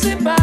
soldiers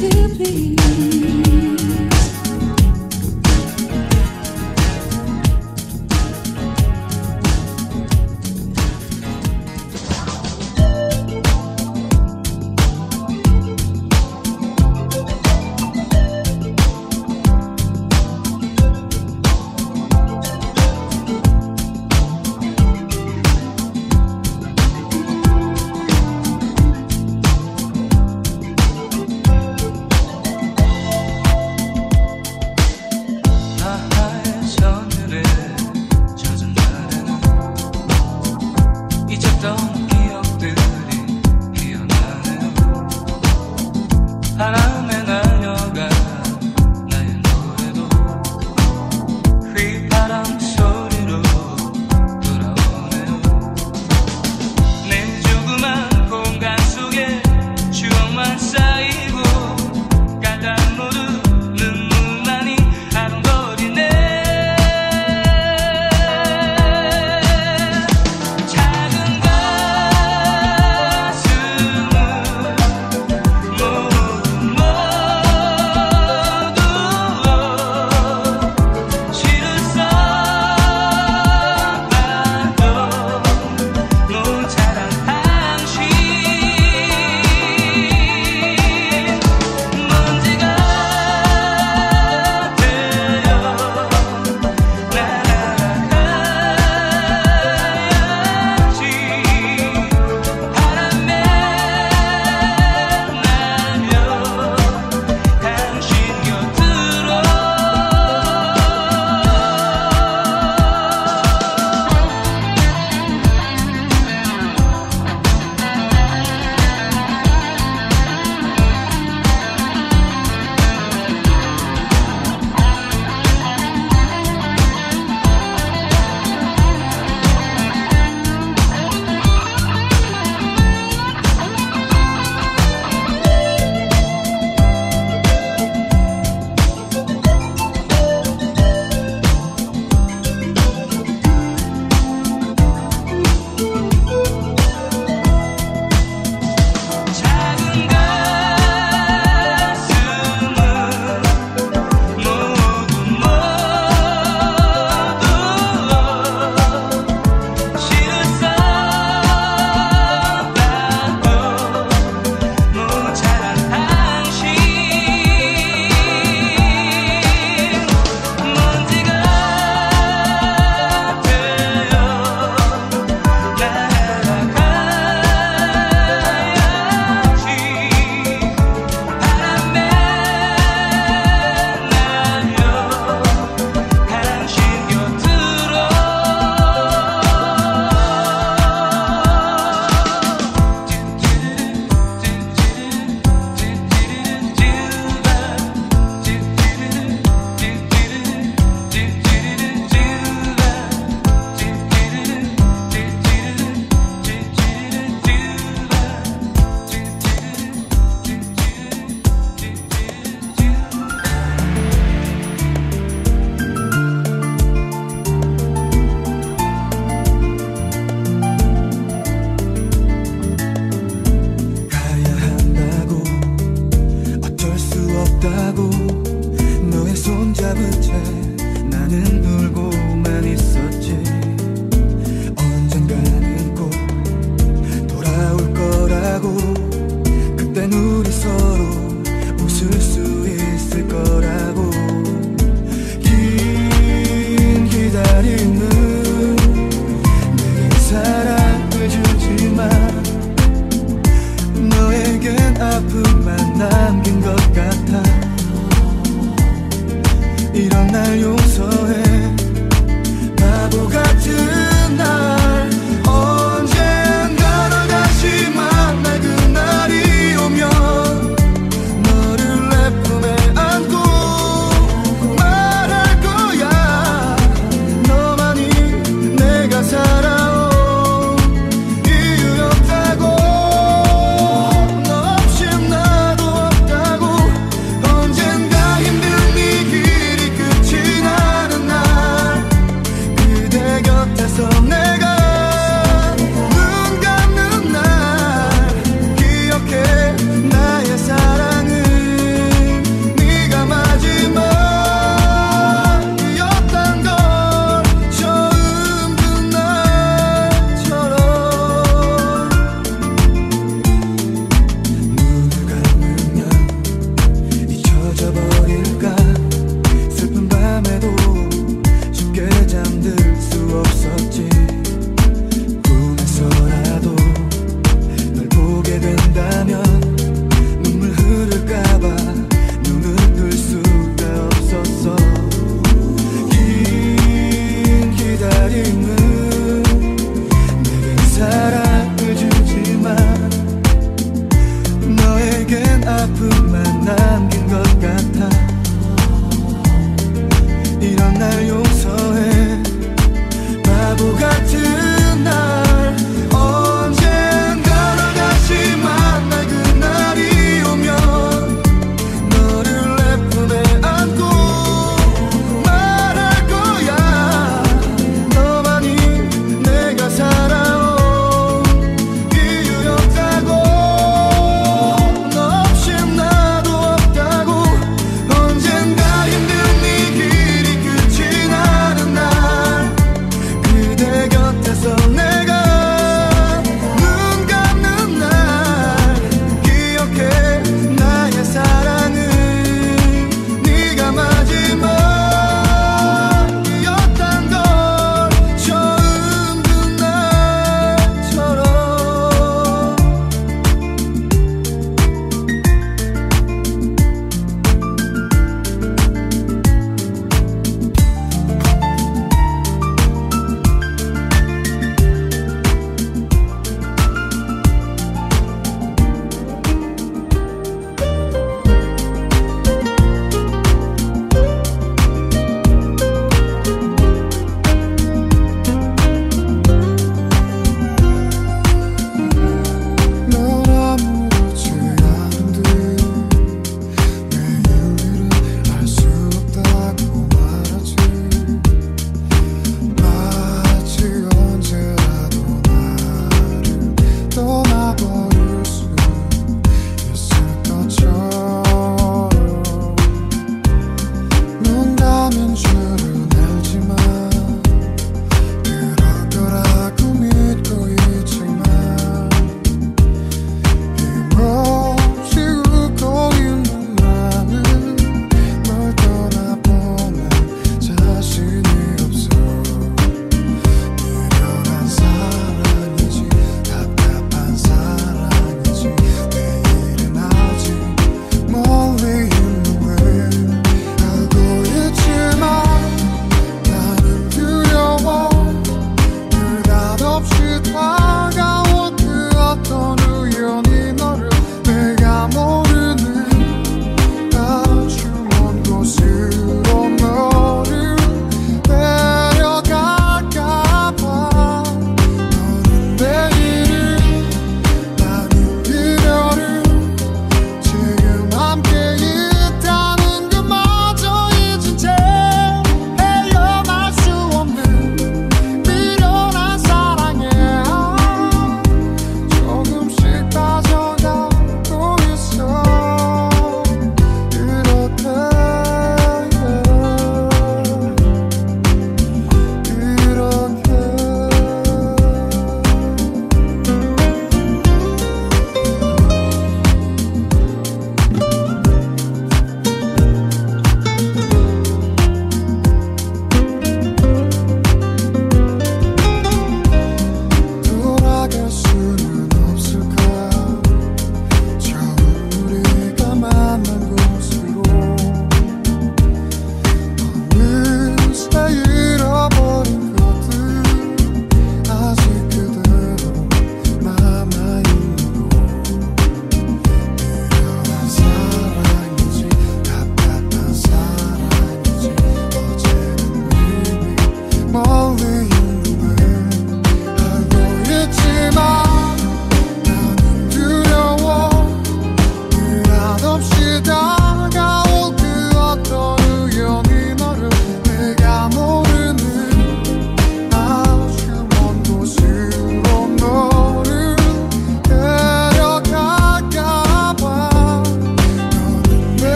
to me.